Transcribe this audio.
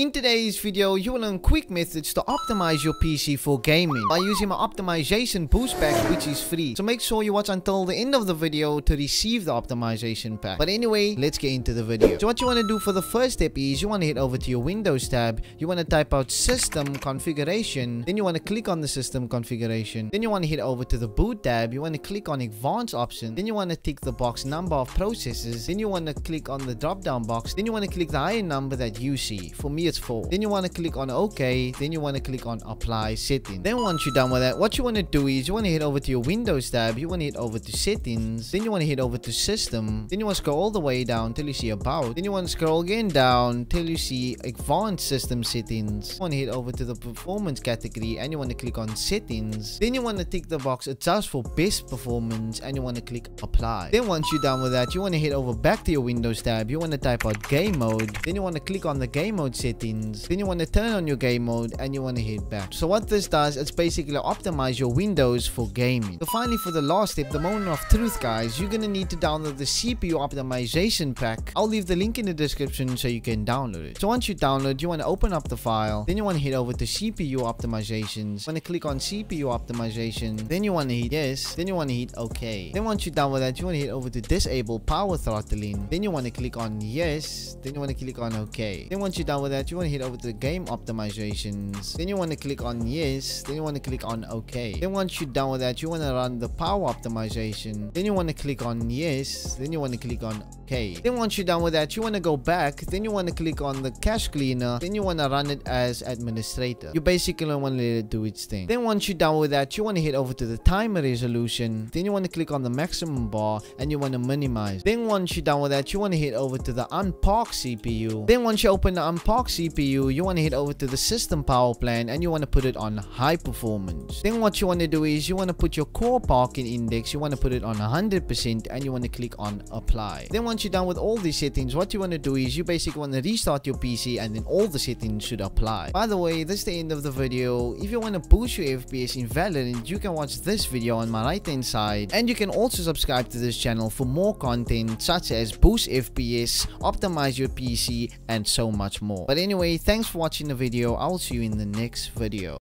In today's video, you will learn quick methods to optimize your PC for gaming by using my optimization boost pack which is free. So make sure you watch until the end of the video to receive the optimization pack. But anyway, let's get into the video. So what you want to do for the first step is you want to head over to your Windows tab. You want to type out system configuration. Then you want to click on the system configuration. Then you want to head over to the boot tab. You want to click on advanced option. Then you want to tick the box number of processes. Then you want to click on the drop down box. Then you want to click the higher number that you see. For me, it's 4. Then you want to click on OK. Then you want to click on Apply Settings. Then once you're done with that, what you want to do is you want to head over to your Windows tab. You want to head over to Settings. Then you want to head over to System. Then you want to scroll all the way down till you see About. Then you want to scroll again down till you see Advanced System Settings. You want to head over to the Performance category and you want to click on Settings. Then you want to tick the box Adjust for Best Performance and you want to click Apply. Then once you're done with that, you want to head over back to your Windows tab. You want to type out Game Mode. Then you want to click on the Game Mode settings then you want to turn on your game mode and you want to hit back. So what this does, it's basically optimize your windows for gaming. So finally for the last step, the moment of truth guys, you're going to need to download the CPU optimization pack. I'll leave the link in the description so you can download it. So once you download, you want to open up the file. Then you want to head over to CPU optimizations. You want to click on CPU optimization. Then you want to hit yes. Then you want to hit OK. Then once you're done with that, you want to head over to disable power throttling. Then you want to click on yes. Then you want to click on OK. Then once you're done with that, you want to hit over to the game optimizations. Then you want to click on yes. Then you want to click on OK. Then once you're done with that, you want to run the power optimization. Then you want to click on yes. Then you want to click on OK. Then once you're done with that, you want to go back. Then you want to click on the cache cleaner. Then you want to run it as administrator. You basically want to let it do its thing. Then once you're done with that, you want to head over to the timer resolution. Then you want to click on the maximum bar and you want to minimize. Then once you're done with that, you want to head over to the unpark CPU. Then once you open the unpark CPU, you want to head over to the system power plan and you want to put it on high performance. Then what you want to do is you want to put your core parking index, you want to put it on 100% and you want to click on apply. Then once you're done with all these settings, what you want to do is you basically want to restart your PC and then all the settings should apply. By the way, this is the end of the video. If you want to boost your FPS in Valorant, you can watch this video on my right hand side and you can also subscribe to this channel for more content such as boost FPS, optimize your PC and so much more. But anyway, thanks for watching the video. I will see you in the next video.